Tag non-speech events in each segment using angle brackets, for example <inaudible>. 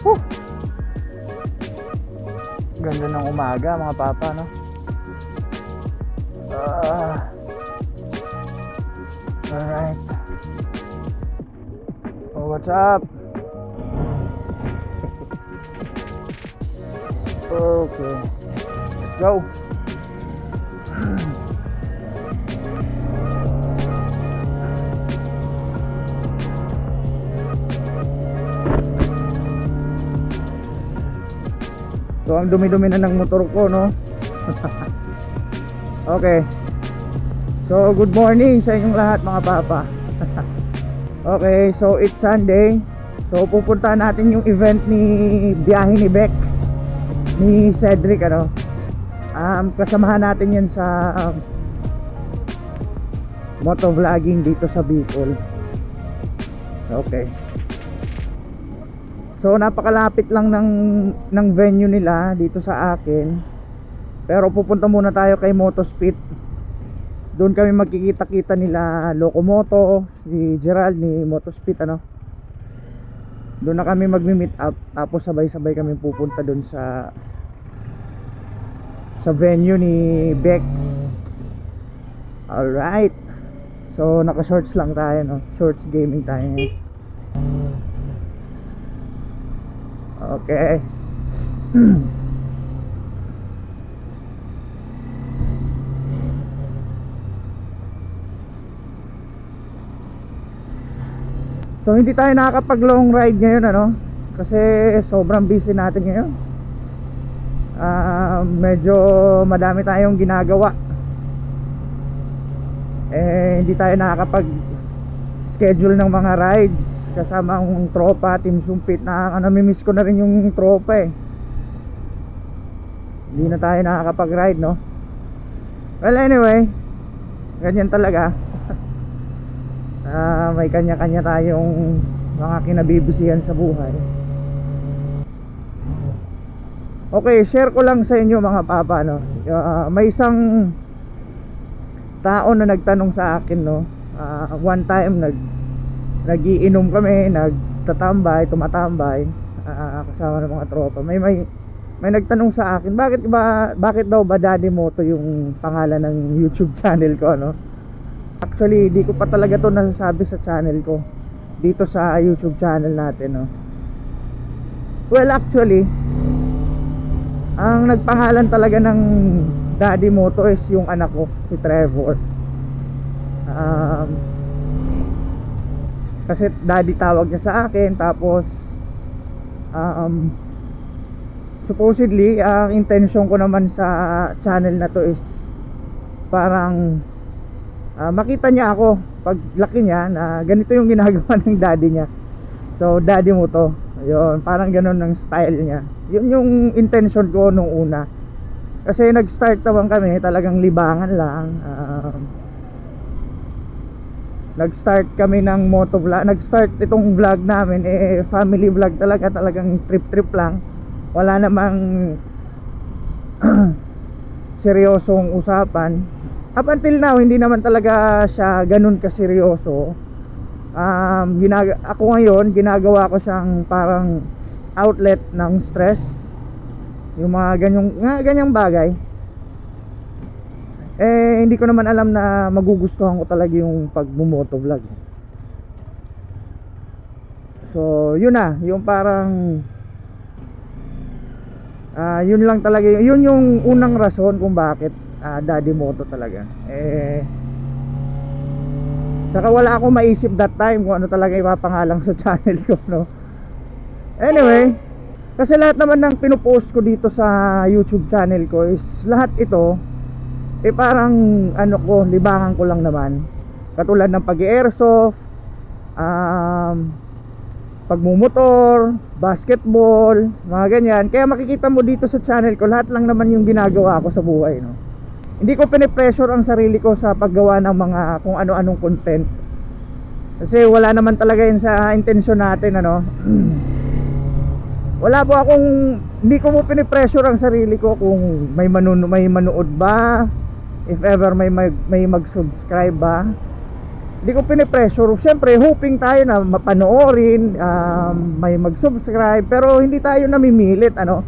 Whew. Ganda ng umaga mga papa, no? Ah. Alright. Oh, what's up? Okay. Let's go. So ang dumi-dumi na ng motor ko no? <laughs> Okay. So good morning sa inyong lahat mga papa. <laughs> Okay so it's Sunday. So pupunta natin yung event ni biyahe ni Bex Ni Cedric ano? Um, Kasamahan natin yan sa um, Motovlogging dito sa Bicol. Okay So napakalapit lang ng ng venue nila dito sa akin. Pero pupunta muna tayo kay Motospit. Doon kami magkikita-kita nila Locomoto, si Gerald ni Motospit ano. Doon na kami magmi-meet up tapos sabay-sabay kami pupunta doon sa sa venue ni Bex. Alright. So naka-shorts lang tayo no. Shorts gaming tayo. ngayon. Okay. <clears throat> so hindi tayo nakakapag long ride ngayon ano kasi sobrang busy natin ngayon. Ah, medyo madami tayong ginagawa. Eh hindi tayo nakakapag schedule ng mga rides kasama ang tropa, team sumpit na namimiss ko na rin yung tropa eh. Hindi na tayo nakakapag ride no? Well anyway ganyan talaga. <laughs> Ah, may kanya-kanya tayong mga kinabibisihan sa buhay. Okay share ko lang sa inyo mga papa no? Ah, may isang tao na nagtanong sa akin no? Ah, one time nag nagiinom kami, nagtatambay, tumatambay ah, kasama ng mga tropa. May may may nagtanong sa akin, bakit ba bakit daw ba Daddy Moto yung pangalan ng YouTube channel ko ano? Actually, di ko pa talaga 'to nasasabi sa channel ko dito sa YouTube channel natin, no. Well, actually, ang nagpangalan talaga ng Daddy Moto is yung anak ko, si Trevor. Um, kasi daddy tawag niya sa akin tapos um, supposedly ang intention ko naman sa channel na to is parang ah, makita niya ako pag laki niya na ganito yung ginagawa <laughs> ng daddy niya. So daddy mo to. Yun parang ganun ng style niya. Yun yung intention ko nung una. Kasi nag start naman kami talagang libangan lang um, nag-start kami ng moto vlog. Nag-start itong vlog namin eh family vlog talaga talagang trip trip lang. Wala namang <clears throat> seryosong usapan. Up until now hindi naman talaga siya ganun kaseryoso. Um, ako ngayon ginagawa ko siyang parang outlet ng stress. Yung mga ganyang, nga, ganyang bagay eh hindi ko naman alam na magugustuhan ko talaga yung pagmumoto vlog so yun na. Yung parang ah yun lang talaga yun yung unang rason kung bakit ah, daddy moto talaga. Eh saka wala akong maisip that time kung ano talaga ipapangalang sa <laughs> channel ko no? Anyway kasi lahat naman ng pinupost ko dito sa youtube channel ko is lahat ito eh parang ano ko libangan ko lang naman. Katulad ng pag-airsoft um, pagmumotor basketball mga ganyan. Kaya makikita mo dito sa channel ko lahat lang naman yung ginagawa ko sa buhay no? Hindi ko pinipressure ang sarili ko sa paggawa ng mga kung ano-anong content. Kasi wala naman talaga yun sa intensyon natin ano? <clears throat> Wala po akong hindi ko po pinipressure ang sarili ko kung may manun may manood ba if ever may mag, may mag-subscribe ba Hindi ko pinipressure. Siyempre, hoping tayo na mapanoorin, um, may mag-subscribe, pero hindi tayo namimilit, ano.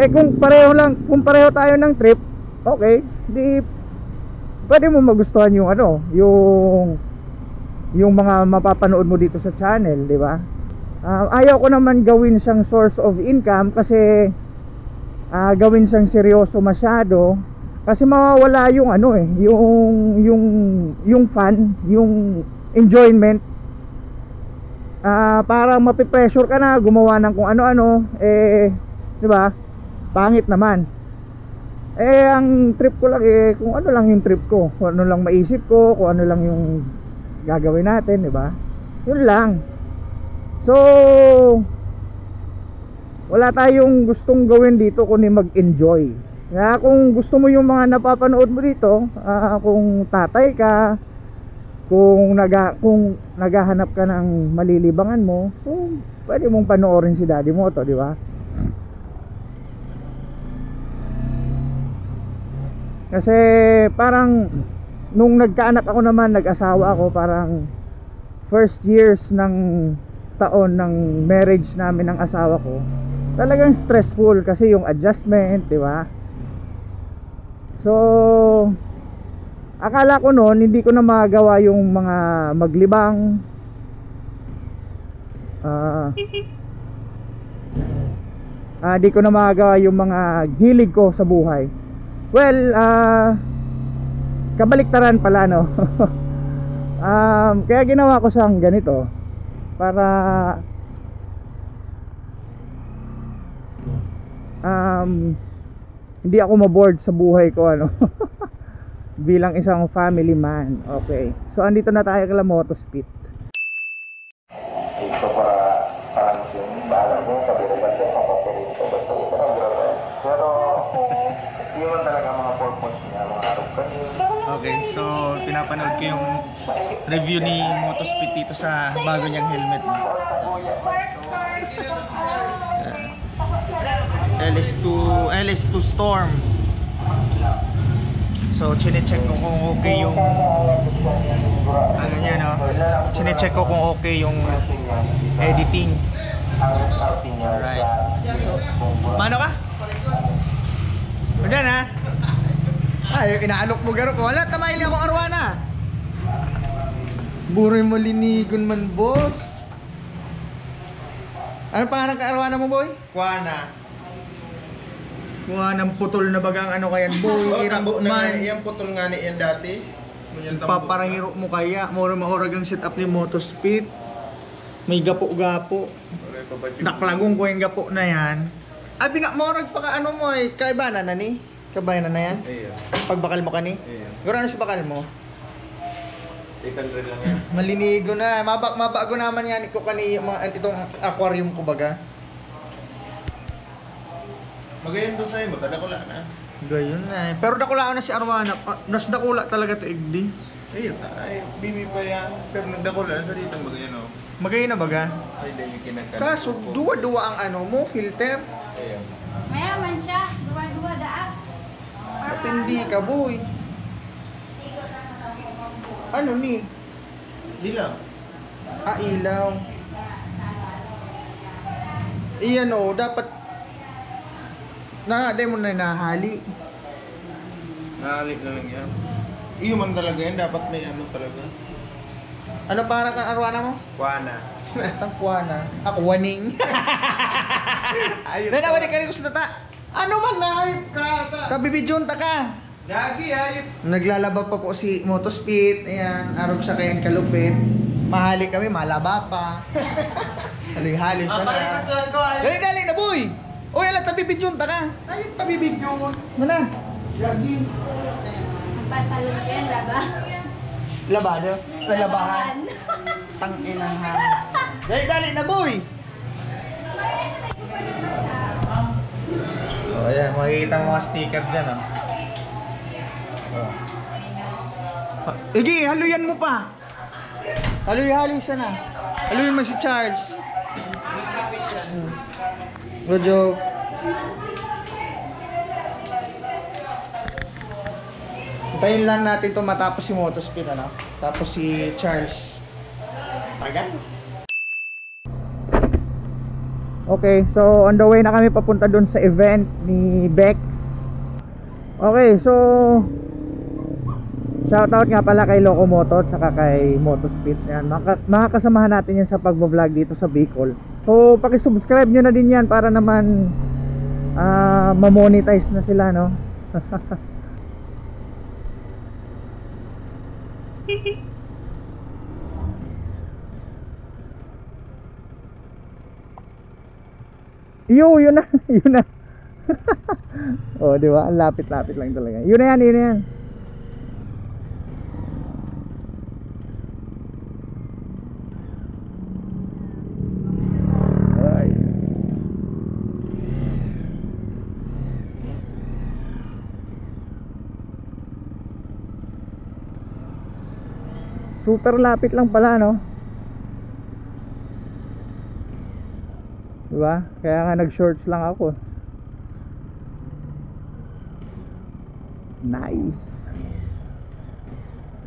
Eh kung pareho lang, kung pareho tayo ng trip, okay, di pwede mo magustuhan yung ano, yung yung mga mapapanood mo dito sa channel, di ba? Ah, ayaw ko naman gawin siyang source of income kasi ah, gawin siyang seryoso masyado kasi mawawala yung ano eh, yung yung yung fun, yung enjoyment. Ah, parang mapipressure ka na gumawa ng kung ano-ano eh, 'di ba? Pangit naman. Eh ang trip ko lang eh kung ano lang yung trip ko, kung ano lang maisip ko, kung ano lang yung gagawin natin, 'di ba? Yun lang. So wala tayong gustong gawin dito kundi mag-enjoy. Kaya kung gusto mo yung mga napapanood mo dito, ah, kung tatay ka, kung naga kung naghahanap ka ng malilibangan mo, so pwede mong panoorin si Daddy mo to, di ba? Kasi parang nung nagkaanak ako naman, nag-asawa ako, parang first years ng taon ng marriage namin ng asawa ko, talagang stressful kasi yung adjustment, di ba? So, akala ko noon hindi ko na magawa yung mga maglibang ah ah, di ko na magawa yung mga hilig ko sa buhay. Well, ah kabaliktaran pala no. um, <laughs> kaya ginawa ko siyang ganito para um, hindi ako maboard sa buhay ko ano <laughs> bilang isang family man okay so andito na tayo kala Motospeed So para parang yung bala mo, kabirugan ko ang paborito. Basta ito ang grabe. Pero yun man talaga mga purpose niya, mga araw kanil. Okay, so pinapanood ko yung review ni Motospeed dito sa bago niyang helmet. Yeah. LS2, LS2 Storm. So, chinecheck ko kung okay yung ano niya, no? Chinecheck ko kung okay yung editing. Right. Mano ka? Diyan ha? Ay, inaalok mo garo ko. Wala, tamayin akong arwana. Buroy mo linigon man, boss. Ano pangalan ka arwana mo, boy? Kuana. Kuha ng putol na bagang ano kayan, <laughs> boy. Oh, tabo na nga. Iyang putol nga ni yan dati. Tambo. Paparahiro mo kaya. Mura mahorag ang setup ni Motospeed. May gapo-gapo. Naklagong ko yung gapo na yan. Abi nga, morag pa ka ano mo eh. Kaiba na ni? Kabayan na yan? Ayan. Pagbakal mo ka ni? Ayan. Gano'n na si bakal mo? 800 lang yan. Malinigo na. Mabak mabago naman yan ko kani mga itong aquarium ko baga. Magayon doon sa'yo lang na. Gayon na eh. Pero dakula na si Arwana. Ah, Nas dakula talaga to igdi. Ayun, ay, bibi pa yan. Pero nagdakula sa dito mo yan, oh. Magayon na baga. Ay, dahil yung kinakain. Kaso duwa-duwa ang ano mo, filter. Ayan. Mayaman siya. Dua-dua daas. At hindi ka boy. Ano ni? Di lang. Ah, ilaw. Iyan o, dapat na di mo na nahali. Nahalik na lang yan. Iyo man talaga yan, dapat may ano talaga. Ano para kang arwana mo? Kuana. Tangkuana. <laughs> Ako waning. <laughs> Ayun. Dahil awali ka rin ko sa tata. Ano man na, ayun ka, ta. Kabibidyon ta ka. Gagi, ayun. Naglalaba pa po si Motospeed. Ayan, arog sa kayan kalupit. Mahali kami, malaba pa. <laughs> Haloy-haloy siya na. Apalikas lang ko, ayun. Dali, dali na boy! Uy, alam, tabibidyon ta ka. Ayun, tabi video mo. Mana? Ang patalo na yan, laba. Labado? Lalabahan? <laughs> Tanginang ha. Dali, dali na boy! Oh, ayan, makikita mo mga sticker dyan, oh. oh. Igi, haluyan mo pa! Haluy-haluy siya na. Haluyan mo si Charles. Good joke. Hintayin lang natin to matapos si Motospin ano. Tapos si Charles. Tagal. Okay, so on the way na kami papunta dun sa event ni Bex. Okay, so Shoutout nga pala kay Locomoto at saka kay Motospeed. Yan, maka, makakasamahan natin yan sa pagbo-vlog dito sa Bicol. So, paki-subscribe nyo na din yan para naman ah ma-monetize na sila, no? <laughs> Yo, yun na, <laughs> yun na. <laughs> oh, di ba? Lapit-lapit lang talaga. Yun na yan, yun na yan. Ay. Super lapit lang pala, no? Diba? Kaya nga nag-shorts lang ako. Nice.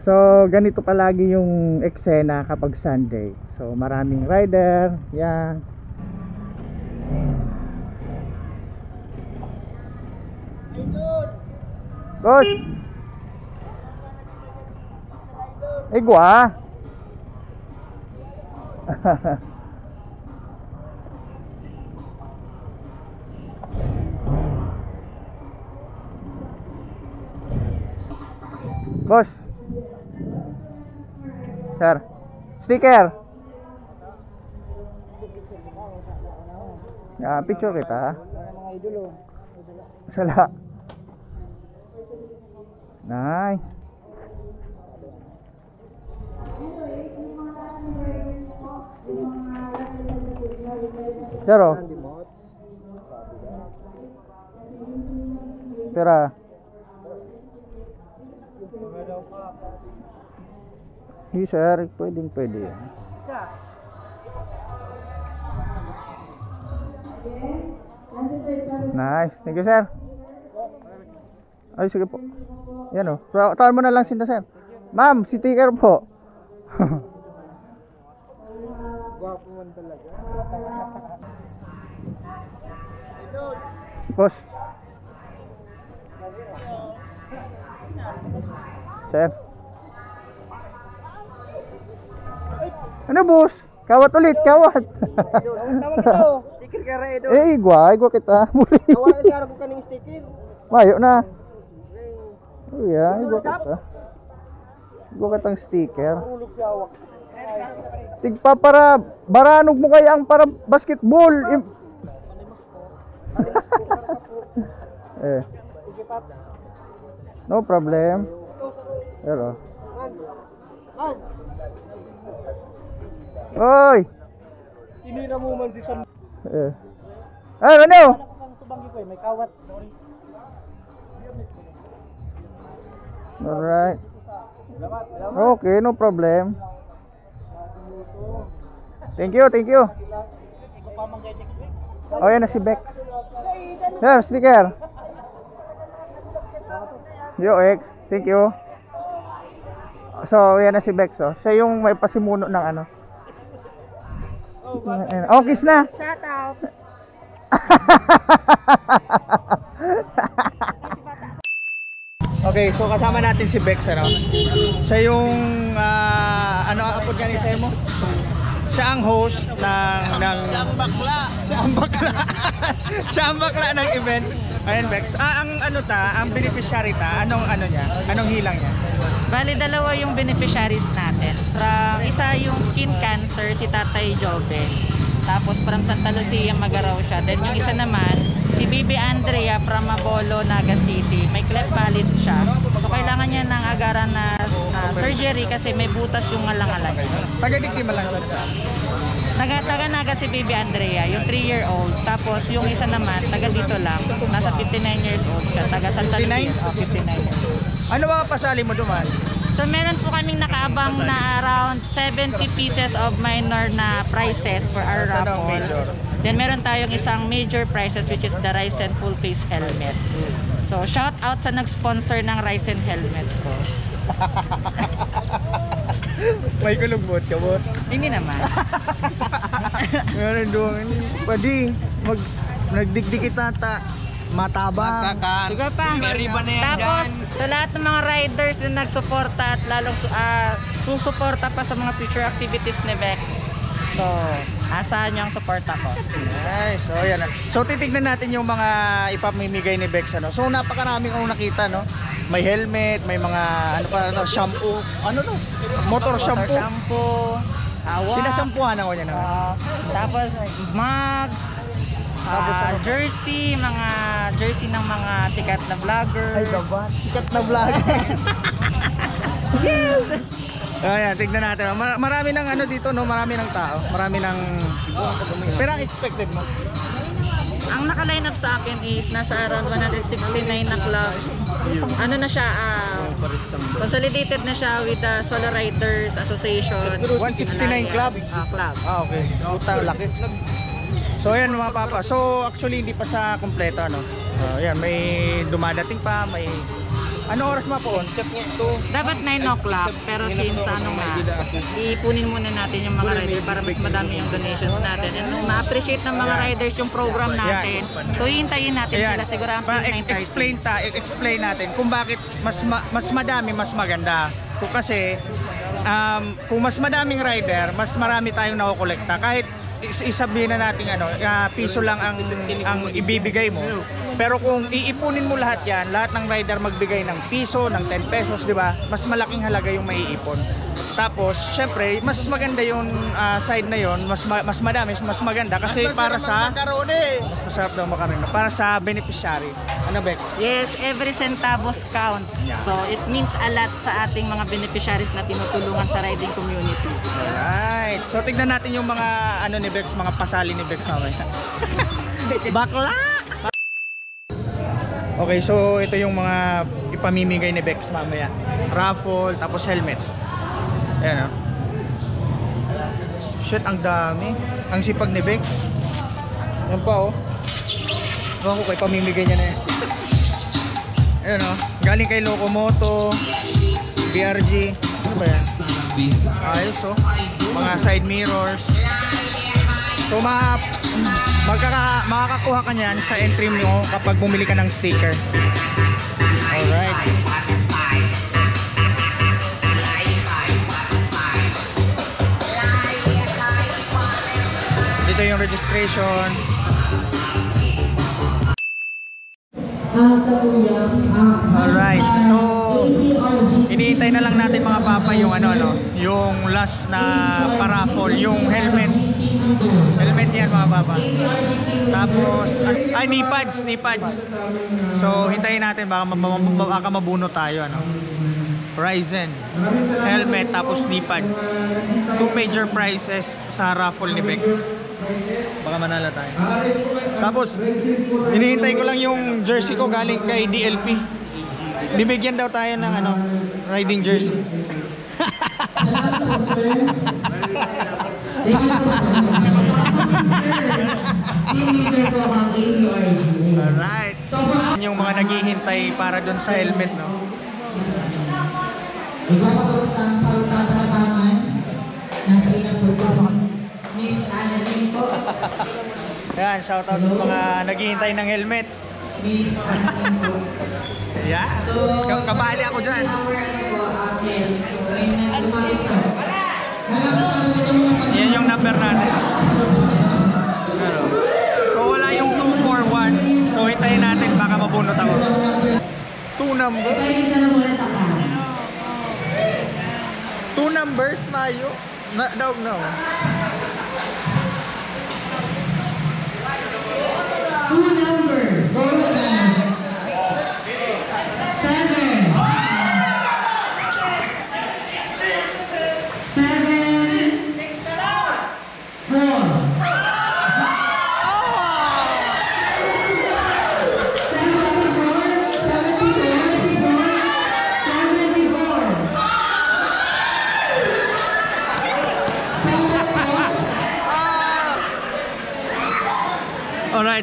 So, ganito palagi yung eksena kapag Sunday. So, maraming rider, yan. Boss! Igwa! <laughs> Boss. Sir. Sticker. Ya, picture kita. Sala. Nay. Sir, oh. Pera. Hindi sir, pwedeng pwede. Nice, thank you sir. Ay, sige po. Yan. Oh. Tawag mo na lang sinta sir. Ma'am, si ticker po. <laughs> Boss. Sir. Ano boss? Kawat ulit, kawat. Ito. Sticker ka rin ito. eh, igwa, igwa kita. <laughs> Muli. Wala siya ko kaning sticker. Mayo na. Oh yeah, igwa kita. Igwa kitang sticker. Tigpa para baranog mo kaya ang para basketball. Eh. No problem. Pero. Oy. Tinira mo man si San. Eh. Ay, ano? May kawat. Alright. Okay, no problem. Thank you, thank you. Oh, yan na si Bex. Sir, sticker. Yo, X. Thank you. So, yan na si Bex. Oh. Siya yung may pasimuno ng ano. Oh, kiss na. Shout out. Okay, so kasama natin si Bex ano. Siya yung ah, ano ang apod sa'yo mo? Siya ang host ng ng ang bakla. Siya ang bakla. siya ang bakla <laughs> ng event. Ayan Bex. Ah, ang ano ta, ang beneficiary ta, anong ano niya? Anong hilang niya? Bali, dalawa yung beneficiaries natin. From isa yung skin cancer, si Tatay Jobe. Tapos from Santa Lucia, Magaraw siya. Then yung isa naman, si Bibi Andrea from Mabolo, Naga City. May cleft palate siya. So kailangan niya ng agaran na, na surgery kasi may butas yung ngalangalan. Taga-diktima lang sa. Taga, taga Naga si Bibi Andrea, yung 3-year-old. Tapos yung isa naman, taga dito lang. Nasa 59 years old siya. Taga Santa 59? Lucia. Oh, 59 years old. Ano mga pasali mo duman? So meron po kaming nakaabang na around 70 pieces of minor na prizes for our raffle. Then meron tayong isang major prizes which is the and full face helmet. So, shout out sa nag-sponsor ng Ryzen helmet ko. <laughs> May kulubot ka, boss. Hindi naman. Meron doon. Pwede, mag, nagdikdikit tata. Matabang. Diba pa? Tapos, sa lahat ng mga riders na nagsuporta at lalong ah, susuporta pa sa mga future activities ni Vex. So, asahan niyo ang suporta ko. Nice. So, yan. na. So, titignan natin yung mga ipamimigay ni Bex. Ano? So, napakaraming akong nakita, no? May helmet, may mga, ano pa, ano, shampoo. Ano, no? Motor shampoo. shampoo, hawak, Sinashampuan ako niya, no? ah, tapos mugs, ah, jersey, mga jersey ng mga sikat na vloggers. gabat. Sikat na vlog. <laughs> yes! Ayan, tignan natin. Mar- marami ng ano dito, no? Marami ng tao. Marami ng... Pero ang expected mo? Ang naka-line up sa akin is nasa around 169 na clubs. Ano na siya, ah, consolidated na siya with the Solo Riders Association. 169 clubs? Ah, club. Ah, okay. Puta, laki. So, ayan mga papa. So, actually, hindi pa sa kompleto, ano? So, ayan, may dumadating pa, may... Ano oras mapoon? Check niya ito. Dapat 9 o'clock, pero since ano nga, ipunin muna natin yung mga riders para mas madami yung donations natin. And ma-appreciate ng mga riders yung program natin. So, hihintayin natin Ayan. sila siguro ang Pa- ex- 9.30. explain ta, explain natin kung bakit mas ma- mas madami, mas maganda. Kung kasi um, kung mas madaming rider, mas marami tayong nakokolekta kahit is- isabihin na natin ano, ah, piso lang ang ang ibibigay mo. Pero kung iipunin mo lahat 'yan, lahat ng rider magbigay ng piso, ng 10 pesos, 'di ba? Mas malaking halaga yung maiipon. Tapos, syempre, mas maganda yung ah, side na yon, mas ma- mas madami, mas maganda kasi para sa mas masarap daw makarina para sa beneficiary. Ano, Beck? Yes, every centavos counts. So, it means a lot sa ating mga beneficiaries na tinutulungan sa riding community. Alright. So, tignan natin yung mga ano ni Bex, mga pasali ni Bex mamaya. <laughs> Bakla! Okay, so ito yung mga ipamimigay ni Bex mamaya. Raffle, tapos helmet. Ayan oh. Shit, ang dami. Ang sipag ni Bex. Yan pa oh. Ewan ko kay pamimigay niya na yan. Ayan oh. Galing kay Locomoto, BRG. Ano ba yan? Ayos oh. Mga side mirrors. So ma magkaka makakakuha ka niyan sa entry mo kapag bumili ka ng sticker. Alright. Dito yung registration. Alright. So, iniintay na lang natin mga papa yung ano no, yung last na paraffol, yung helmet. Helmet yan mga papa. Tapos, ay knee pads, knee pads. So, hintayin natin baka, baka mabunot tayo ano. Ryzen, helmet, tapos knee pads. Two major prizes sa raffle ni Bex. Baka manala tayo. Tapos, hinihintay ko lang yung jersey ko galing kay DLP. Bibigyan daw tayo ng ano, riding jersey. <laughs> Alright. Yung mga naghihintay para doon sa helmet, no? Ipapagod ang salita na naman nasa inang Miss Annalyn po. Yan, shoutout sa mga naghihintay ng helmet. Miss Annalyn po. Ka- Kabali ako dyan. Our ano po, akin. May lumapit sa... Alam ko, alam ko mga pag- Yan yung number natin. Ano? So wala yung 241. So hintayin natin baka mabunot ako. Two number? Tayo na lang muna sa ka. Two numbers, Mayo? Na, daw, no. Two numbers.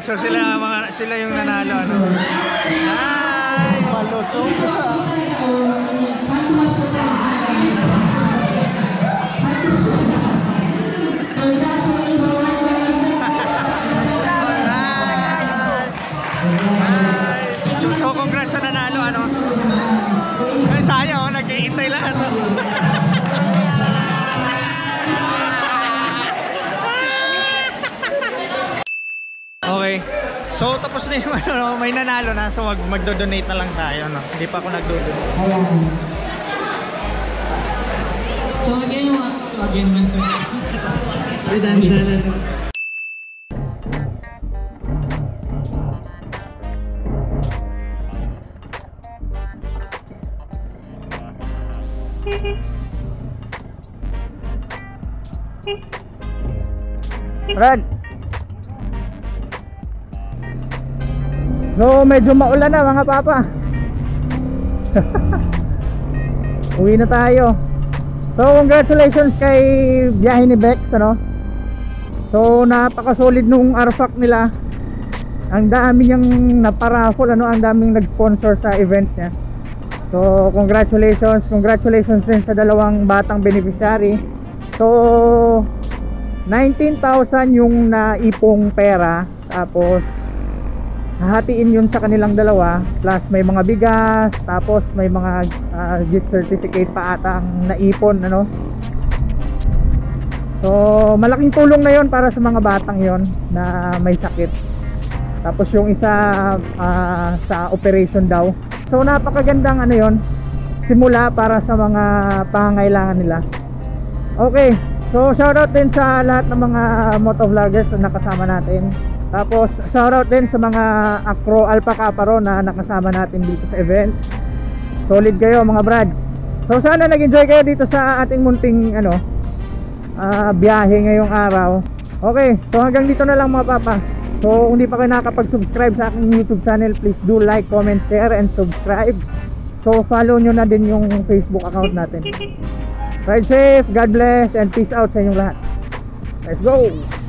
So sila mga sila yung nanalo ano. Ay. Alright. So, congrats sa nanalo, ano? Ay, sayang, oh, nag-iintay lahat. Oh. Okay. So, tapos na yung <laughs> ano, may nanalo na. So, mag magdo-donate na lang tayo, no? Hindi pa ako nagdo-donate. So again, yung again man so. Redundant. Brad. So medyo maulan na mga papa. <laughs> Uwi na tayo. So congratulations kay biyahe ni Bex ano. So napaka-solid nung arfak nila. Ang dami niyang naparaffle ano, ang daming nag-sponsor sa event niya. So congratulations, congratulations din sa dalawang batang beneficiary. So 19,000 yung naipong pera tapos hahatiin yun sa kanilang dalawa plus may mga bigas tapos may mga ah, gift certificate pa atang naipon ano? So malaking tulong na yon para sa mga batang yon na may sakit. Tapos yung isa ah, sa operation daw. So napakagandang ano yon simula para sa mga pangangailangan nila. Okay, so shoutout din sa lahat ng mga motovloggers na nakasama natin. Tapos shoutout din sa mga Acro Alpha Caparo na nakasama natin dito sa event. Solid kayo mga brad. So sana nag-enjoy kayo dito sa ating munting ano ah, biyahe ngayong araw. Okay, so hanggang dito na lang mga papa. So kung di pa kayo nakakapag-subscribe sa aking YouTube channel, please do like, comment, share, and subscribe. So follow nyo na din yung Facebook account natin. Ride safe, God bless, and peace out sa inyong lahat. Let's go!